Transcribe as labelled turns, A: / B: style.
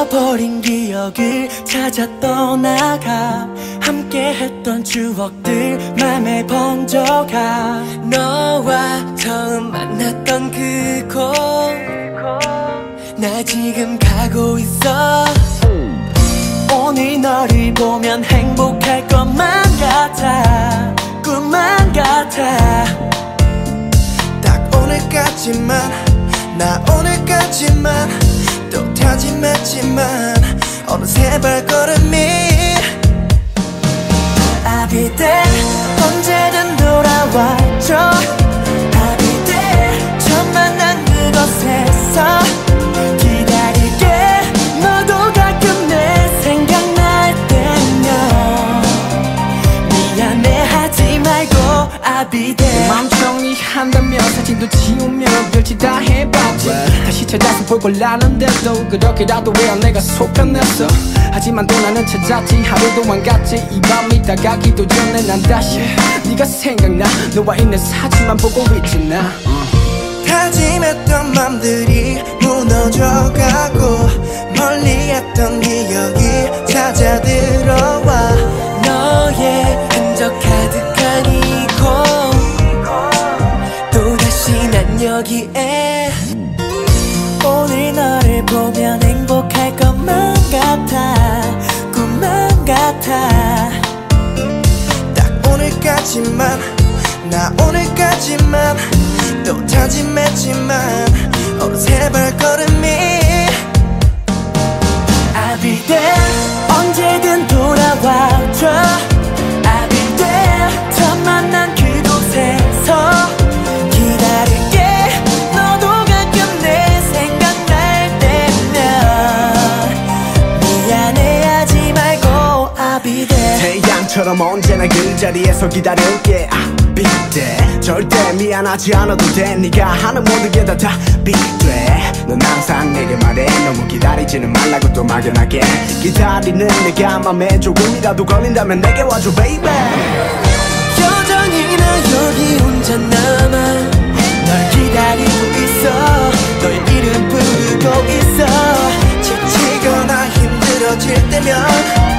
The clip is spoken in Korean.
A: 잊어버린 기억을 찾아 떠나가. 함께 했던 추억들 맘에 번져가. 너와 처음 만났던 그곳. 나 지금 가고 있어. 오늘 너를 보면 행복할 것만 같아. 꿈만 같아.
B: 딱 오늘까지만 나 오늘까지만 또 다짐했지만 어느새 발걸음이
A: I'll be there 언제든 돌아와줘 I'll 만난 그곳에서 기다릴게. 너도 가끔 내 생각날 때면 미안해 하지 말고 I'll be there
C: 마음 정리한다면 사진도 지우며 별짓 다 해봤지. 다시 찾아서 볼 걸라는데도 그렇게라도 왜요 내가 속편했어. 하지만 또 나는 찾았지. 하루 동안 같이 이 밤이 다가기도 전에 난 다시 네가 생각나. 너와 있는 사진만 보고 있지 나
B: 다짐했던 맘들이 무너져가고 멀리했던 기억이 찾아 들어
A: 여기에 오늘 너를 보면 행복할 것만 같아 꿈만 같아.
B: 딱 오늘까지만 나 오늘까지만 또 다짐했지만 어느새 발걸음이
D: 처럼 언제나 그 자리에서 기다릴게. be there 절대 미안하지 않아도 돼. 네가 하는 모든 게 다 답이 돼 넌 항상 내게 말해. 너무 기다리지는 말라고 또 막연하게. 기다리는 내가 맘에 조금이라도 걸린다면 내게 와줘 baby.
A: 여전히 나 여기 혼자 남아. 널 기다리고 있어. 너의 이름 부르고 있어.
B: 지치거나 힘들어질 때면